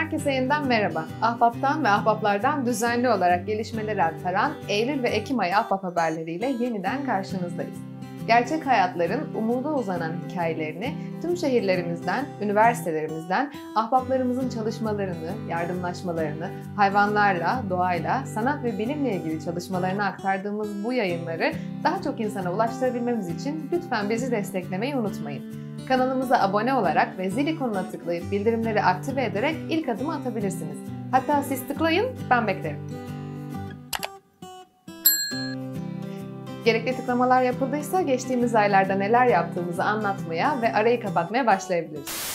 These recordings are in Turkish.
Herkese yeniden merhaba. Ahbap'tan ve ahbaplardan düzenli olarak gelişmeleri aktaran Eylül ve Ekim ayı ahbap haberleriyle yeniden karşınızdayız. Gerçek hayatların umuda uzanan hikayelerini tüm şehirlerimizden, üniversitelerimizden ahbaplarımızın çalışmalarını, yardımlaşmalarını, hayvanlarla, doğayla, sanat ve bilimle ilgili çalışmalarını aktardığımız bu yayınları daha çok insana ulaştırabilmemiz için lütfen bizi desteklemeyi unutmayın. Kanalımıza abone olarak ve zil ikonuna tıklayıp bildirimleri aktive ederek ilk adımı atabilirsiniz. Hatta siz tıklayın, ben beklerim. Gerekli tıklamalar yapıldıysa geçtiğimiz aylarda neler yaptığımızı anlatmaya ve arayı kapatmaya başlayabiliriz.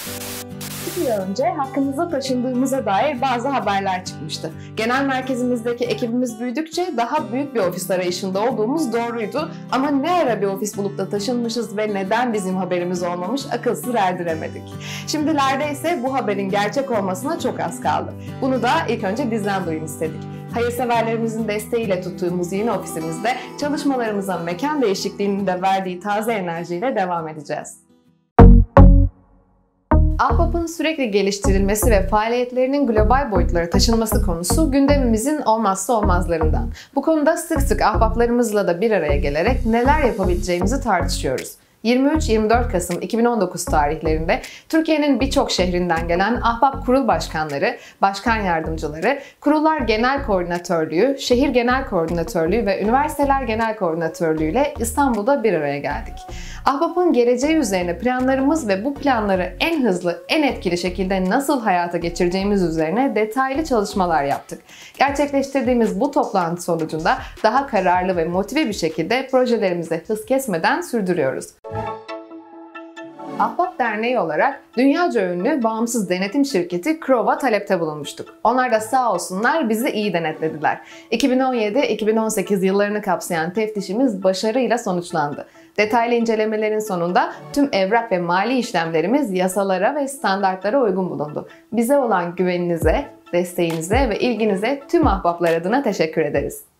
İki yıl önce hakkımıza taşındığımıza dair bazı haberler çıkmıştı. Genel merkezimizdeki ekibimiz büyüdükçe daha büyük bir ofis arayışında olduğumuz doğruydu. Ama ne ara bir ofis bulup da taşınmışız ve neden bizim haberimiz olmamış akıl sır erdiremedik. Şimdilerde ise bu haberin gerçek olmasına çok az kaldı. Bunu da ilk önce bizden duyun istedik. Hayırseverlerimizin desteğiyle tuttuğumuz yeni ofisimizde çalışmalarımıza mekan değişikliğinin de verdiği taze enerjiyle devam edeceğiz. Ahbap'ın sürekli geliştirilmesi ve faaliyetlerinin global boyutlara taşınması konusu gündemimizin olmazsa olmazlarından. Bu konuda sık sık ahbaplarımızla da bir araya gelerek neler yapabileceğimizi tartışıyoruz. 23-24 Kasım 2019 tarihlerinde Türkiye'nin birçok şehrinden gelen Ahbap Kurul Başkanları, Başkan Yardımcıları, Kurullar Genel Koordinatörlüğü, Şehir Genel Koordinatörlüğü ve Üniversiteler Genel Koordinatörlüğü ile İstanbul'da bir araya geldik. Ahbap'ın geleceği üzerine planlarımız ve bu planları en hızlı, en etkili şekilde nasıl hayata geçireceğimiz üzerine detaylı çalışmalar yaptık. Gerçekleştirdiğimiz bu toplantı sonucunda daha kararlı ve motive bir şekilde projelerimizi hız kesmeden sürdürüyoruz. Ahbap Derneği olarak dünyaca ünlü bağımsız denetim şirketi Crow'a talepte bulunmuştuk. Onlar da sağ olsunlar bizi iyi denetlediler. 2017-2018 yıllarını kapsayan teftişimiz başarıyla sonuçlandı. Detaylı incelemelerin sonunda tüm evrak ve mali işlemlerimiz yasalara ve standartlara uygun bulundu. Bize olan güveninize, desteğinize ve ilginize tüm ahbaplar adına teşekkür ederiz.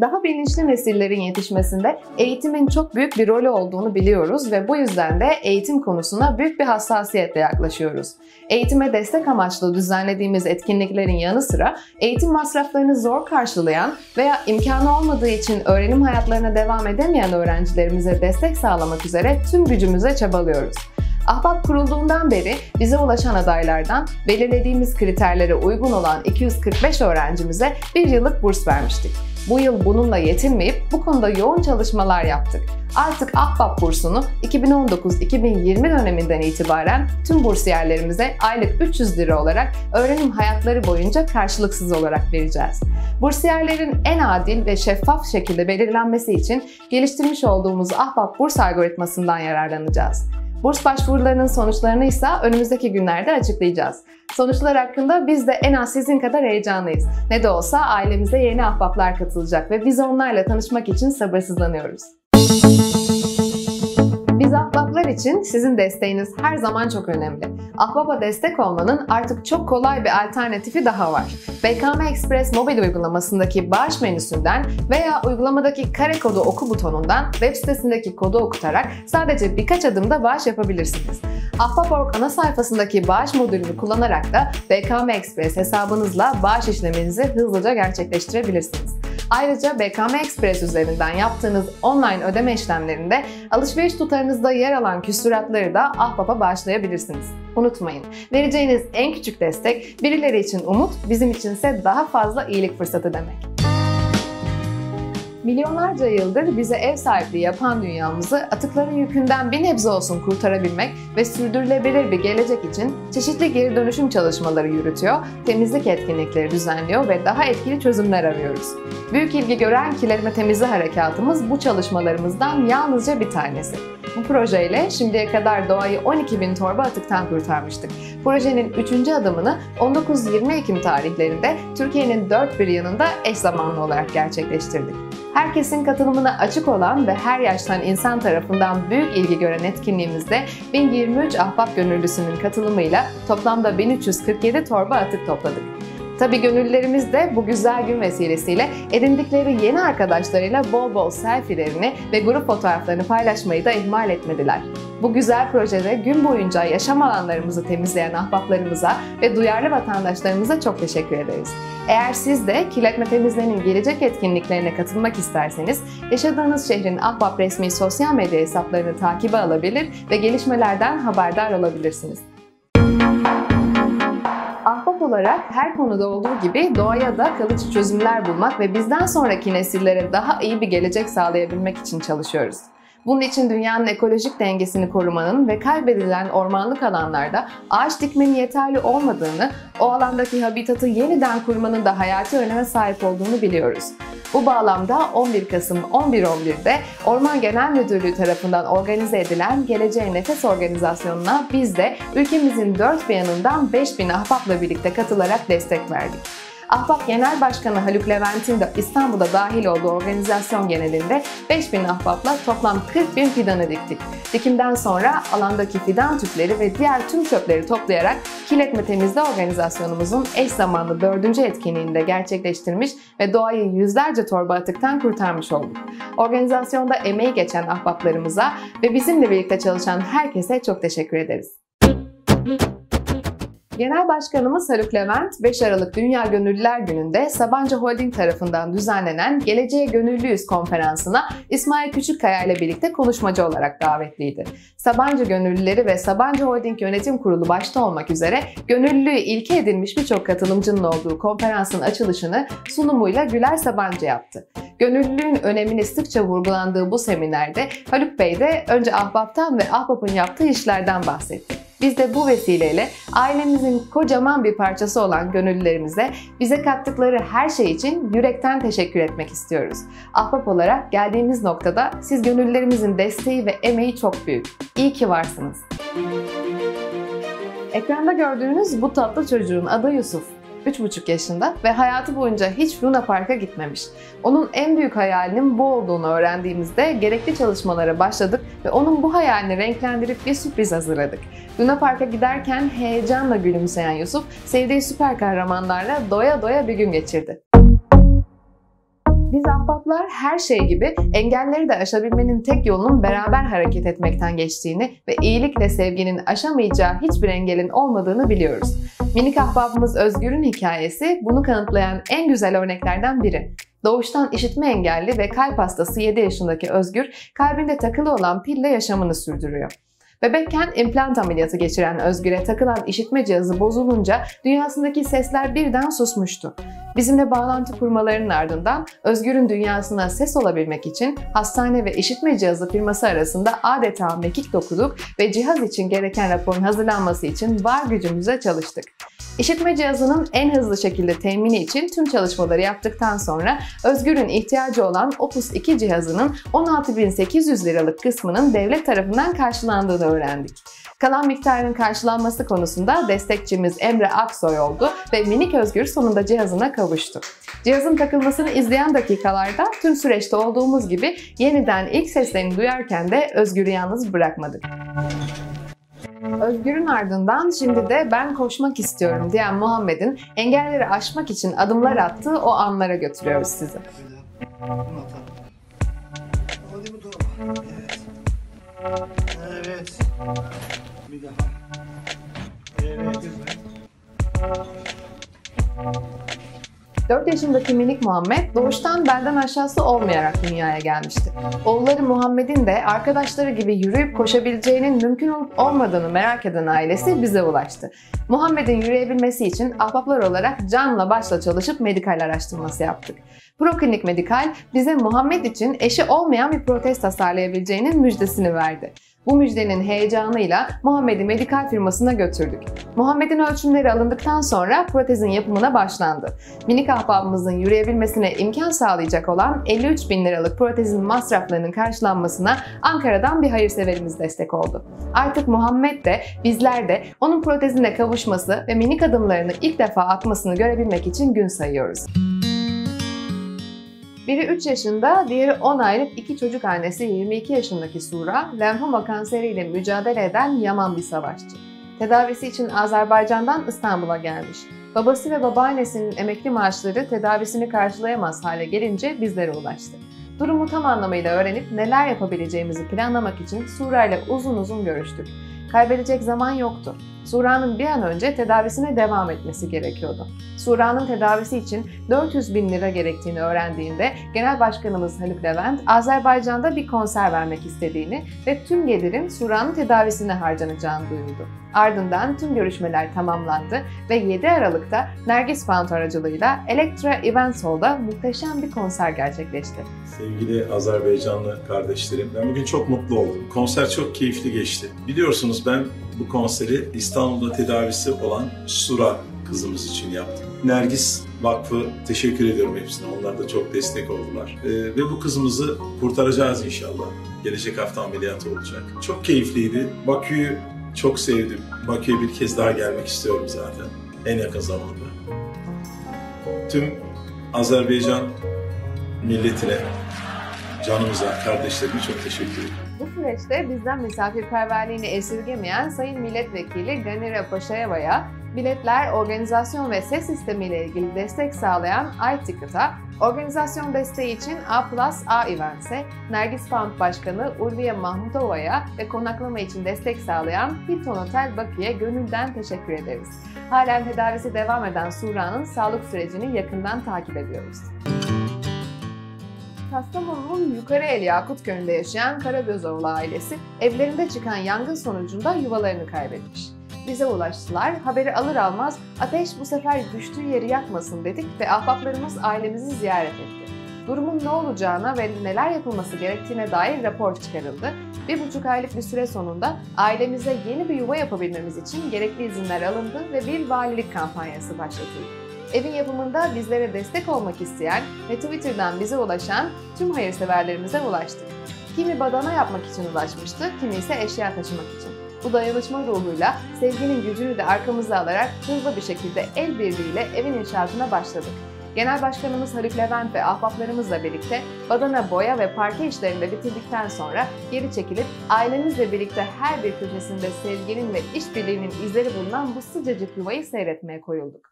Daha bilinçli nesillerin yetişmesinde eğitimin çok büyük bir rolü olduğunu biliyoruz ve bu yüzden de eğitim konusuna büyük bir hassasiyetle yaklaşıyoruz. Eğitime destek amaçlı düzenlediğimiz etkinliklerin yanı sıra eğitim masraflarını zor karşılayan veya imkanı olmadığı için öğrenim hayatlarına devam edemeyen öğrencilerimize destek sağlamak üzere tüm gücümüze çabalıyoruz. Ahbap kurulduğundan beri bize ulaşan adaylardan belirlediğimiz kriterlere uygun olan 245 öğrencimize bir yıllık burs vermiştik. Bu yıl bununla yetinmeyip bu konuda yoğun çalışmalar yaptık. Artık Ahbap bursunu 2019-2020 döneminden itibaren tüm bursiyerlerimize aylık 300 lira olarak öğrenim hayatları boyunca karşılıksız olarak vereceğiz. Bursiyerlerin en adil ve şeffaf şekilde belirlenmesi için geliştirmiş olduğumuz Ahbap burs algoritmasından yararlanacağız. Burs başvurularının sonuçlarını ise önümüzdeki günlerde açıklayacağız. Sonuçlar hakkında biz de en az sizin kadar heyecanlıyız. Ne de olsa ailemize yeni ahbaplar katılacak ve biz onlarla tanışmak için sabırsızlanıyoruz. Biz ahbaplar için sizin desteğiniz her zaman çok önemli. Ahbap'a destek olmanın artık çok kolay bir alternatifi daha var. BKM Express mobil uygulamasındaki bağış menüsünden veya uygulamadaki kare kodu oku butonundan web sitesindeki kodu okutarak sadece birkaç adımda bağış yapabilirsiniz. Ahbap.org ana sayfasındaki bağış modülünü kullanarak da BKM Express hesabınızla bağış işleminizi hızlıca gerçekleştirebilirsiniz. Ayrıca BKM Express üzerinden yaptığınız online ödeme işlemlerinde alışveriş tutarınızda yer alan küsuratları da Ahbap'a bağışlayabilirsiniz. Unutmayın, vereceğiniz en küçük destek birileri için umut, bizim içinse daha fazla iyilik fırsatı demek. Milyonlarca yıldır bize ev sahipliği yapan dünyamızı atıkların yükünden bir nebze olsun kurtarabilmek ve sürdürülebilir bir gelecek için çeşitli geri dönüşüm çalışmaları yürütüyor, temizlik etkinlikleri düzenliyor ve daha etkili çözümler arıyoruz. Büyük ilgi gören Kirletme Temizli Harekatımız bu çalışmalarımızdan yalnızca bir tanesi. Bu projeyle şimdiye kadar doğayı 12 bin torba atıktan kurtarmıştık. Projenin 3. adımını 19-20 Ekim tarihlerinde Türkiye'nin dört bir yanında eş zamanlı olarak gerçekleştirdik. Herkesin katılımına açık olan ve her yaştan insan tarafından büyük ilgi gören etkinliğimizde 1023 ahbap gönüllüsünün katılımıyla toplamda 1347 torba atık topladık. Tabi gönüllülerimiz de bu güzel gün vesilesiyle edindikleri yeni arkadaşlarıyla bol bol selfielerini ve grup fotoğraflarını paylaşmayı da ihmal etmediler. Bu güzel projede gün boyunca yaşam alanlarımızı temizleyen ahbaplarımıza ve duyarlı vatandaşlarımıza çok teşekkür ederiz. Eğer siz de Kirletme Temizle'nin gelecek etkinliklerine katılmak isterseniz, yaşadığınız şehrin ahbap resmi sosyal medya hesaplarını takibe alabilir ve gelişmelerden haberdar olabilirsiniz. Ahbap olarak her konuda olduğu gibi doğaya da kalıcı çözümler bulmak ve bizden sonraki nesillere daha iyi bir gelecek sağlayabilmek için çalışıyoruz. Bunun için dünyanın ekolojik dengesini korumanın ve kaybedilen ormanlık alanlarda ağaç dikmenin yeterli olmadığını, o alandaki habitatı yeniden kurmanın da hayati öneme sahip olduğunu biliyoruz. Bu bağlamda 11 Kasım 11.11'de Orman Genel Müdürlüğü tarafından organize edilen Geleceğe Nefes organizasyonuna biz de ülkemizin dört bir yanından 5000 ahbapla birlikte katılarak destek verdik. Ahbap Genel Başkanı Haluk Levent'in de İstanbul'da dahil olduğu organizasyon genelinde 5000 ahbapla toplam 40 bin fidanı diktik. Dikimden sonra alandaki fidan tüpleri ve diğer tüm çöpleri toplayarak Kirletme Temizle organizasyonumuzun eş zamanlı dördüncü etkinliğini de gerçekleştirmiş ve doğayı yüzlerce torba atıktan kurtarmış olduk. Organizasyonda emeği geçen ahbaplarımıza ve bizimle birlikte çalışan herkese çok teşekkür ederiz. Genel Başkanımız Haluk Levent, 5 Aralık Dünya Gönüllüler Günü'nde Sabancı Holding tarafından düzenlenen Geleceğe Gönüllüyüz konferansına İsmail Küçükkaya ile birlikte konuşmacı olarak davetliydi. Sabancı Gönüllüleri ve Sabancı Holding Yönetim Kurulu başta olmak üzere gönüllülüğü ilke edilmiş birçok katılımcının olduğu konferansın açılışını sunumuyla Güler Sabancı yaptı. Gönüllülüğün önemini sıkça vurgulandığı bu seminerde Haluk Bey de önce Ahbap'tan ve Ahbap'ın yaptığı işlerden bahsetti. Biz de bu vesileyle ailemizin kocaman bir parçası olan gönüllülerimize bize kattıkları her şey için yürekten teşekkür etmek istiyoruz. Ahbap olarak geldiğimiz noktada siz gönüllülerimizin desteği ve emeği çok büyük. İyi ki varsınız. Ekranda gördüğünüz bu tatlı çocuğun adı Yusuf. 3,5 yaşında ve hayatı boyunca hiç Luna Park'a gitmemiş. Onun en büyük hayalinin bu olduğunu öğrendiğimizde gerekli çalışmalara başladık ve onun bu hayalini renklendirip bir sürpriz hazırladık. Luna Park'a giderken heyecanla gülümseyen Yusuf, sevdiği süper kahramanlarla doya doya bir gün geçirdi. Biz ahbaplar her şey gibi engelleri de aşabilmenin tek yolunun beraber hareket etmekten geçtiğini ve iyilikle sevginin aşamayacağı hiçbir engelin olmadığını biliyoruz. Minik ahbabımız Özgür'ün hikayesi bunu kanıtlayan en güzel örneklerden biri. Doğuştan işitme engelli ve kalp hastası 7 yaşındaki Özgür, kalbinde takılı olan pille yaşamını sürdürüyor. Bebekken implant ameliyatı geçiren Özgür'e takılan işitme cihazı bozulunca dünyasındaki sesler birden susmuştu. Bizimle bağlantı kurmalarının ardından Özgür'ün dünyasına ses olabilmek için hastane ve işitme cihazı firması arasında adeta mekik dokuduk ve cihaz için gereken raporun hazırlanması için var gücümüze çalıştık. İşitme cihazının en hızlı şekilde temini için tüm çalışmaları yaptıktan sonra Özgür'ün ihtiyacı olan Opus 2 cihazının 16.800 liralık kısmının devlet tarafından karşılandığını öğrendik. Kalan miktarın karşılanması konusunda destekçimiz Emre Aksoy oldu ve minik Özgür sonunda cihazına kavuştu. Cihazın takılmasını izleyen dakikalarda tüm süreçte olduğumuz gibi yeniden ilk seslerini duyarken de Özgür'ü yalnız bırakmadık. Özgür'ün ardından şimdi de ben koşmak istiyorum diyen Muhammed'in engelleri aşmak için adımlar attığı o anlara götürüyoruz sizi. Evet. Evet. Bir daha. Evet. 4 yaşındaki minik Muhammed doğuştan belden aşağısı olmayarak dünyaya gelmişti. Oğulları Muhammed'in de arkadaşları gibi yürüyüp koşabileceğinin mümkün olup olmadığını merak eden ailesi bize ulaştı. Muhammed'in yürüyebilmesi için ahbaplar olarak canla başla çalışıp medikal araştırması yaptık. Proklinik Medikal bize Muhammed için eşi olmayan bir protez tasarlayabileceğinin müjdesini verdi. Bu müjdenin heyecanıyla Muhammed'i medikal firmasına götürdük. Muhammed'in ölçümleri alındıktan sonra protezin yapımına başlandı. Minik ahbabımızın yürüyebilmesine imkan sağlayacak olan 53 bin liralık protezin masraflarının karşılanmasına Ankara'dan bir hayırseverimiz destek oldu. Artık Muhammed de bizler de onun protezine kavuşması ve minik adımlarını ilk defa atmasını görebilmek için gün sayıyoruz. Biri 3 yaşında, diğeri 10 aylık iki çocuk annesi 22 yaşındaki Sura, lenfoma kanseriyle mücadele eden yaman bir savaşçı. Tedavisi için Azerbaycan'dan İstanbul'a gelmiş. Babası ve babaannesinin emekli maaşları tedavisini karşılayamaz hale gelince bizlere ulaştı. Durumu tam anlamıyla öğrenip neler yapabileceğimizi planlamak için Sura ile uzun uzun görüştük. Kaybedecek zaman yoktu. Sura'nın bir an önce tedavisine devam etmesi gerekiyordu. Sura'nın tedavisi için 400 bin lira gerektiğini öğrendiğinde Genel Başkanımız Haluk Levent, Azerbaycan'da bir konser vermek istediğini ve tüm gelirin Sura'nın tedavisine harcanacağını duyurdu. Ardından tüm görüşmeler tamamlandı ve 7 Aralık'ta Nergis Found aracılığıyla Elektra Events Hall'da muhteşem bir konser gerçekleşti. Sevgili Azerbaycanlı kardeşlerim, ben bugün çok mutlu oldum. Konser çok keyifli geçti. Biliyorsunuz ben bu konseri İstanbul'da tedavisi olan Sura kızımız için yaptım. Nergis Vakfı teşekkür ediyorum hepsine. Onlar da çok destek oldular. Ee, ve bu kızımızı kurtaracağız inşallah. Gelecek hafta ameliyatı olacak. Çok keyifliydi. Bakü'yü çok sevdim. Bakü'ye bir kez daha gelmek istiyorum zaten. En yakın zamanda. Tüm Azerbaycan milletine, canımıza, kardeşlerime çok teşekkür ederim. Süreçte bizden misafirperverliğini esirgemeyen Sayın Milletvekili Ganira Paşayeva'ya biletler, organizasyon ve ses sistemi ile ilgili destek sağlayan iTicket'a, organizasyon desteği için A A Events'e, Nergis Fund Başkanı Ulviye Mahmutova'ya ve konaklama için destek sağlayan Hilton Otel Bakü'ye gönülden teşekkür ederiz. Halen tedavisi devam eden Sura'nın sağlık sürecini yakından takip ediyoruz. Kastamonu'nun Yukarı El Yakut köyünde yaşayan Karagözoğlu ailesi evlerinde çıkan yangın sonucunda yuvalarını kaybetmiş. Bize ulaştılar, haberi alır almaz ateş bu sefer düştüğü yeri yakmasın dedik ve ahbaplarımız ailemizi ziyaret etti. Durumun ne olacağına ve neler yapılması gerektiğine dair rapor çıkarıldı. Bir buçuk aylık bir süre sonunda ailemize yeni bir yuva yapabilmemiz için gerekli izinler alındı ve bir valilik kampanyası başlatıldı. Evin yapımında bizlere destek olmak isteyen ve Twitter'dan bize ulaşan tüm hayırseverlerimize ulaştık. Kimi badana yapmak için ulaşmıştı, kimi ise eşya taşımak için. Bu dayanışma ruhuyla sevginin gücünü de arkamıza alarak hızlı bir şekilde el birliğiyle evin inşaatına başladık. Genel Başkanımız Haluk Levent ve ahbaplarımızla birlikte badana boya ve parke işlerini de bitirdikten sonra geri çekilip ailemizle birlikte her bir köşesinde sevginin ve işbirliğinin izleri bulunan bu sıcacık yuvayı seyretmeye koyulduk.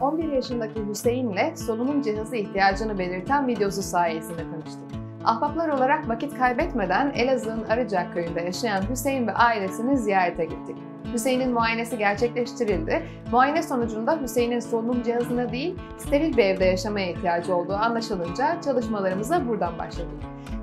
11 yaşındaki Hüseyin'le solunum cihazı ihtiyacını belirten videosu sayesinde tanıştık. Ahbaplar olarak vakit kaybetmeden Elazığ'ın Arıcak köyünde yaşayan Hüseyin ve ailesini ziyarete gittik. Hüseyin'in muayenesi gerçekleştirildi. Muayene sonucunda Hüseyin'in solunum cihazına değil, steril bir evde yaşamaya ihtiyacı olduğu anlaşılınca çalışmalarımıza buradan başladık.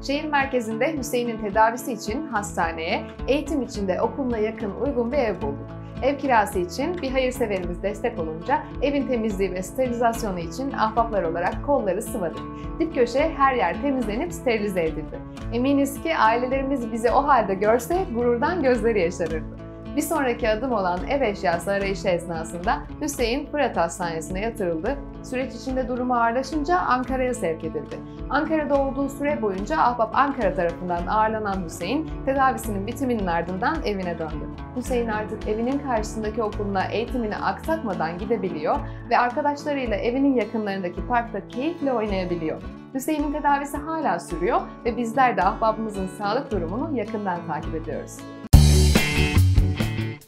Şehir merkezinde Hüseyin'in tedavisi için hastaneye, eğitim için de okuluna yakın uygun bir ev bulduk. Ev kirası için bir hayırseverimiz destek olunca evin temizliği ve sterilizasyonu için ahbaplar olarak kolları sıvadık. Dip köşe her yer temizlenip sterilize edildi. Eminiz ki ailelerimiz bizi o halde görse gururdan gözleri yaşarırdı. Bir sonraki adım olan ev eşyası arayışı esnasında Hüseyin Fırat Hastanesi'ne yatırıldı. Süreç içinde durumu ağırlaşınca Ankara'ya sevk edildi. Ankara'da olduğu süre boyunca Ahbap Ankara tarafından ağırlanan Hüseyin, tedavisinin bitiminin ardından evine döndü. Hüseyin artık evinin karşısındaki okuluna eğitimini aksatmadan gidebiliyor ve arkadaşlarıyla evinin yakınlarındaki parkta keyifle oynayabiliyor. Hüseyin'in tedavisi hala sürüyor ve bizler de ahbabımızın sağlık durumunu yakından takip ediyoruz.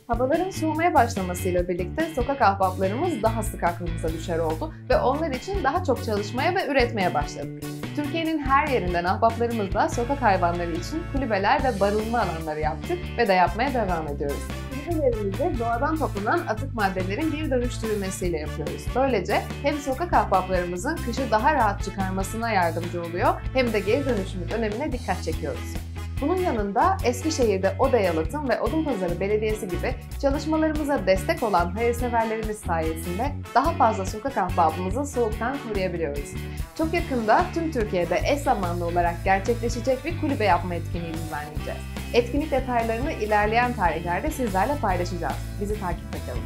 Havaların soğumaya başlamasıyla birlikte sokak ahbaplarımız daha sık aklımıza düşer oldu ve onlar için daha çok çalışmaya ve üretmeye başladık. Türkiye'nin her yerinden ahbaplarımızla sokak hayvanları için kulübeler ve barınma alanları yaptık ve de yapmaya devam ediyoruz. Kulübelerimizi doğadan toplanan atık maddelerin geri dönüştürülmesiyle yapıyoruz. Böylece hem sokak ahbaplarımızın kışı daha rahat çıkarmasına yardımcı oluyor hem de geri dönüşümü dönemine dikkat çekiyoruz. Bunun yanında Eskişehir'de Oda Yalıtım ve Odunpazarı Belediyesi gibi çalışmalarımıza destek olan hayırseverlerimiz sayesinde daha fazla sokak ahbabımızı soğuktan koruyabiliyoruz. Çok yakında tüm Türkiye'de eş zamanlı olarak gerçekleşecek bir kulübe yapma etkinliği düzenleyeceğiz. Etkinlik detaylarını ilerleyen tarihlerde sizlerle paylaşacağız. Bizi takipte kalın.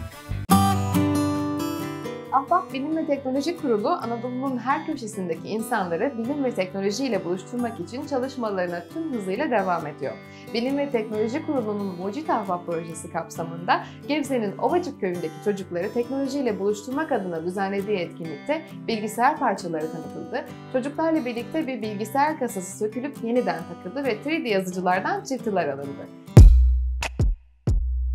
Ahbap Bilim ve Teknoloji Kurulu Anadolu'nun her köşesindeki insanları bilim ve teknoloji ile buluşturmak için çalışmalarına tüm hızıyla devam ediyor. Bilim ve Teknoloji Kurulu'nun Mucit Ahbap projesi kapsamında Gebze'nin Ovacık köyündeki çocukları teknolojiyle buluşturmak adına düzenlediği etkinlikte bilgisayar parçaları tanıtıldı. Çocuklarla birlikte bir bilgisayar kasası sökülüp yeniden takıldı ve 3D yazıcılardan çıktılar alındı.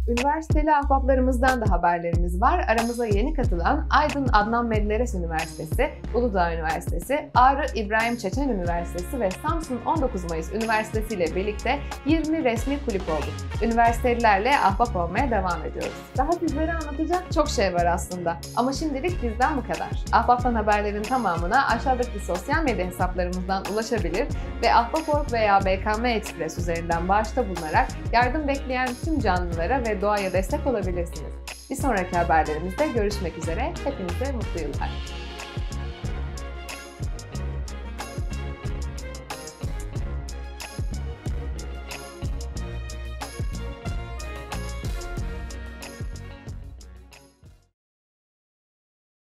Üniversiteli ahbaplarımızdan da haberlerimiz var. Aramıza yeni katılan Aydın Adnan Menderes Üniversitesi, Uludağ Üniversitesi, Ağrı İbrahim Çeçen Üniversitesi ve Samsun 19 Mayıs Üniversitesi ile birlikte 20 resmi kulüp olduk. Üniversitelilerle ahbap olmaya devam ediyoruz. Daha sizlere anlatacak çok şey var aslında. Ama şimdilik bizden bu kadar. Ahbaptan haberlerin tamamına aşağıdaki sosyal medya hesaplarımızdan ulaşabilir ve Ahbap.org veya BKM Express üzerinden bağışta bulunarak yardım bekleyen tüm canlılara doğaya destek olabilirsiniz. Bir sonraki haberlerimizde görüşmek üzere. Hepinize mutlu yıllar.